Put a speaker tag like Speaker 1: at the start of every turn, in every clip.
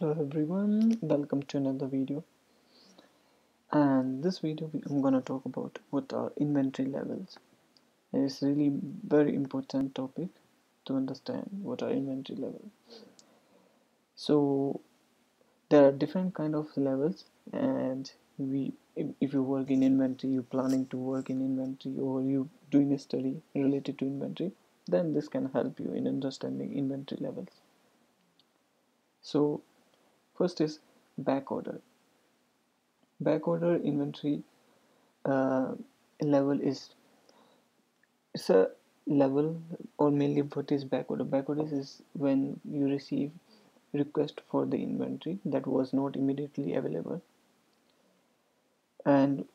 Speaker 1: hello everyone. Welcome to another video. And this video I'm gonna talk about what are inventory levels. It's really very important topic to understand what are inventory levels. So there are different kind of levels and we if, if you work in inventory you're planning to work in inventory or you doing a study related to inventory then this can help you in understanding inventory levels. So first is back order. Back order inventory uh, level is it's a level or mainly what is back order. Back order is when you receive request for the inventory that was not immediately available. And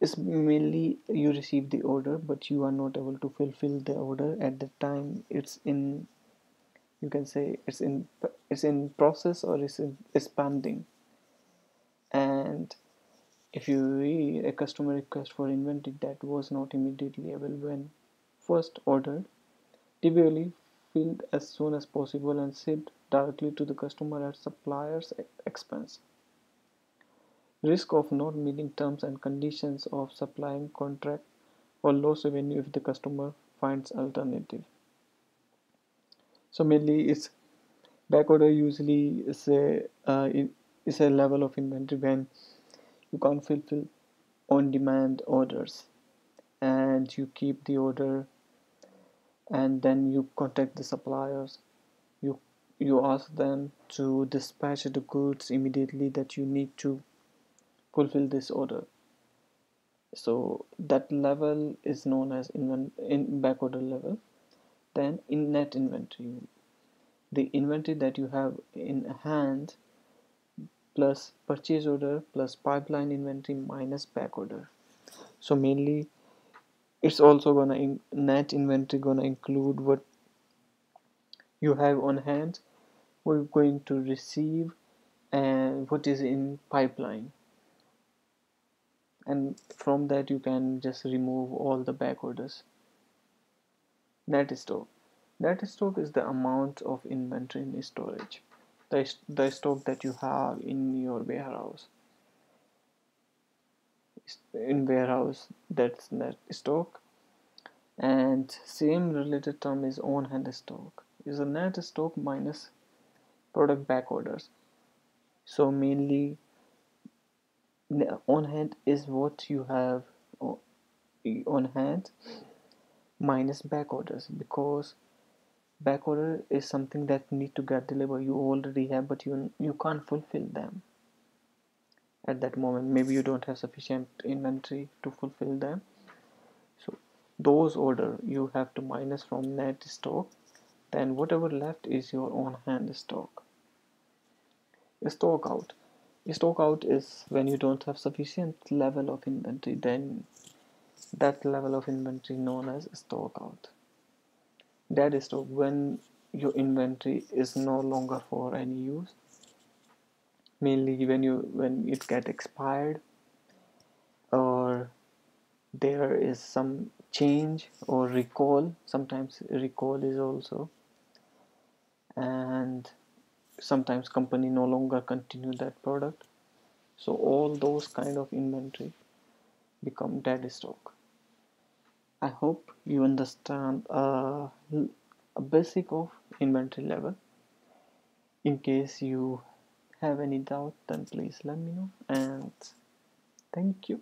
Speaker 1: it's mainly you receive the order but you are not able to fulfill the order at the time it's in you can say it's in it's in process or it's in expanding and if you read a customer request for inventory that was not immediately available when first ordered typically filled as soon as possible and shipped directly to the customer at supplier's expense. Risk of not meeting terms and conditions of supplying contract or loss revenue if the customer finds alternative so mainly it's back order usually is a uh, is a level of inventory when you can't fulfill on demand orders and you keep the order and then you contact the suppliers. You you ask them to dispatch the goods immediately that you need to fulfill this order. So that level is known as in, in back order level then in net inventory. The inventory that you have in hand plus purchase order plus pipeline inventory minus back order. So mainly it's also gonna in net inventory gonna include what you have on hand you're going to receive and what is in pipeline. And from that you can just remove all the back orders net stock net stock is the amount of inventory in storage. The, the stock that you have in your warehouse. In warehouse that's net stock and same related term is on hand stock is a net stock minus product back orders. So mainly on hand is what you have on hand minus back orders because back order is something that need to get delivered you already have but you you can't fulfill them at that moment. Maybe you don't have sufficient inventory to fulfill them. So those order you have to minus from net stock. Then whatever left is your on hand stock. Stock out. Stock out is when you don't have sufficient level of inventory then that level of inventory known as stock out. Dead stock when your inventory is no longer for any use mainly when you when it get expired or there is some change or recall sometimes recall is also and sometimes company no longer continue that product. So all those kind of inventory become dead stock I hope you understand uh, a basic of inventory level. In case you have any doubt then please let me know. And thank you